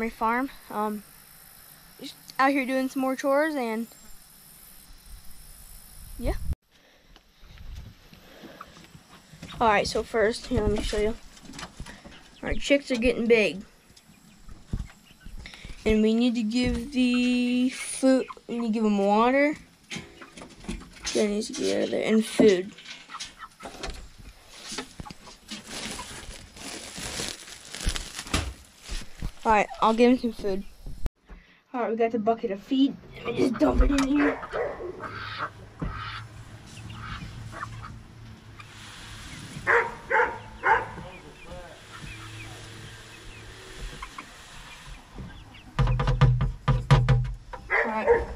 my farm. Um, just out here doing some more chores and yeah. All right, so first, here, let me show you. Our chicks are getting big. And we need to give the food, we need to give them water. Needs to get out of there, and food. Alright, I'll give him some food. Alright, we got the bucket of feed. Let me just dump it in here. Alright.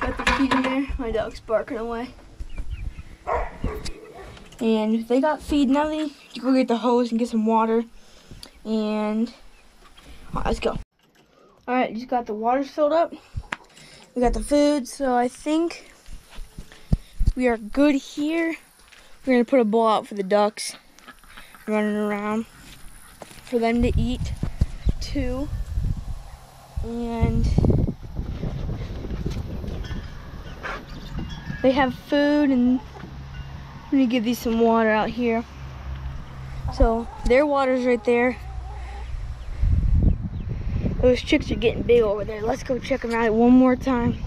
Got the feed in there. My dog's barking away. And they got feed now. They go get the hose and get some water. And Alright, let's go. Alright, just got the waters filled up. We got the food, so I think we are good here. We're gonna put a bowl out for the ducks running around for them to eat too. And they have food and I'm gonna give these some water out here. So their water's right there. Those chicks are getting big over there. Let's go check them out one more time.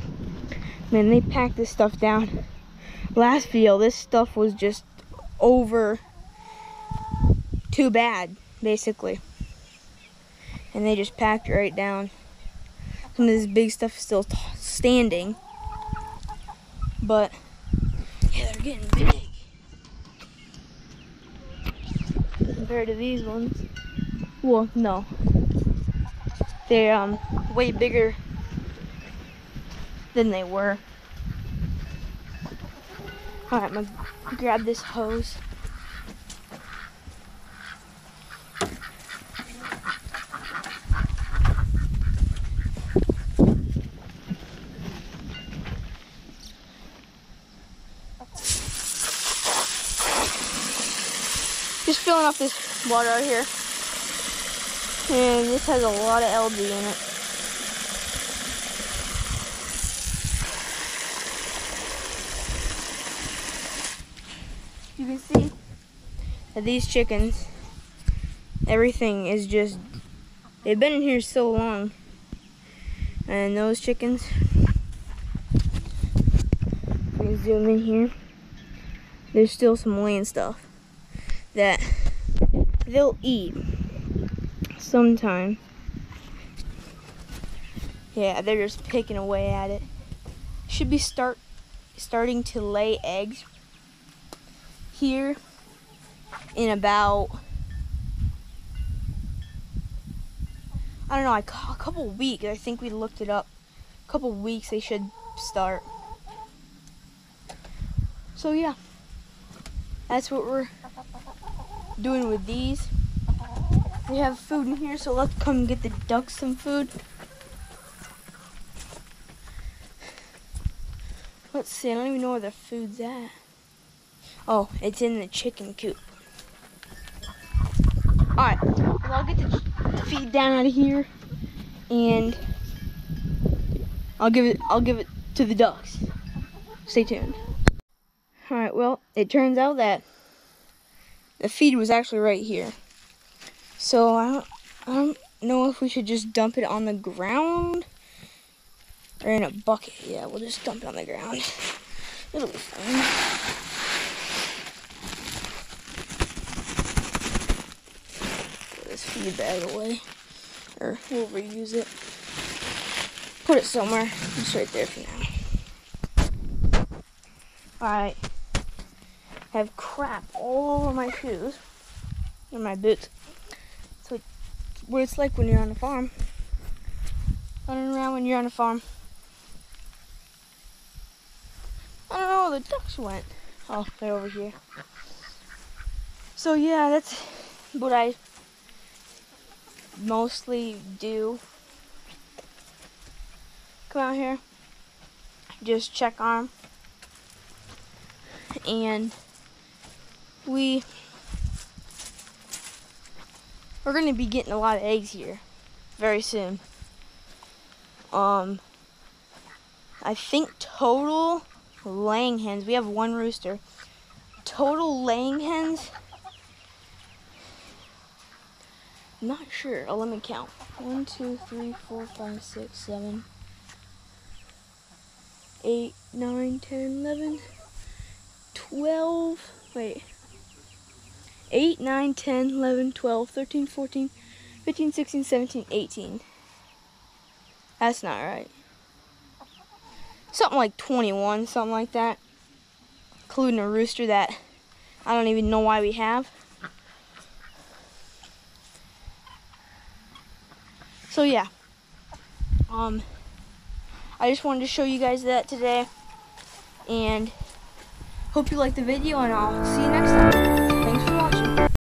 Man, they packed this stuff down. Last video, this stuff was just over too bad, basically. And they just packed it right down. Some of this big stuff is still standing. But, yeah, they're getting big. Compared to these ones. Well, no. They're um, way bigger than they were. Alright, I'm gonna grab this hose. Just filling up this water out here. And this has a lot of algae in it. You can see that these chickens, everything is just, they've been in here so long. And those chickens, zoom in here. There's still some land stuff that they'll eat sometime. Yeah, they're just picking away at it. Should be start starting to lay eggs here in about I don't know, a couple weeks. I think we looked it up. A couple weeks they should start. So yeah, that's what we're doing with these. We have food in here, so let's come get the ducks some food. Let's see, I don't even know where the food's at. Oh, it's in the chicken coop. Alright, well, I'll get the, the feed down out of here and I'll give it I'll give it to the ducks. Stay tuned. Alright, well, it turns out that the feed was actually right here. So I don't, I don't know if we should just dump it on the ground or in a bucket. Yeah, we'll just dump it on the ground. It'll be fine. This feed bag away, or we'll reuse it. Put it somewhere. It's right there for now. Alright. have crap all over my shoes and my boots what it's like when you're on a farm. Running around when you're on a farm. I don't know where the ducks went. Oh, they're over here. So yeah, that's what I mostly do. Come out here, just check on them. And we we're going to be getting a lot of eggs here. very soon. Um, I think total laying hens, we have one rooster. Total laying hens, not sure. Oh, let me count. One, two, three, four, five, six, seven, eight, nine, ten, eleven, twelve. Wait. 8, 9, 10, 11, 12, 13, 14, 15, 16, 17, 18. That's not right. Something like 21, something like that. Including a rooster that I don't even know why we have. So yeah. Um I just wanted to show you guys that today. And hope you liked the video and I'll see you next time.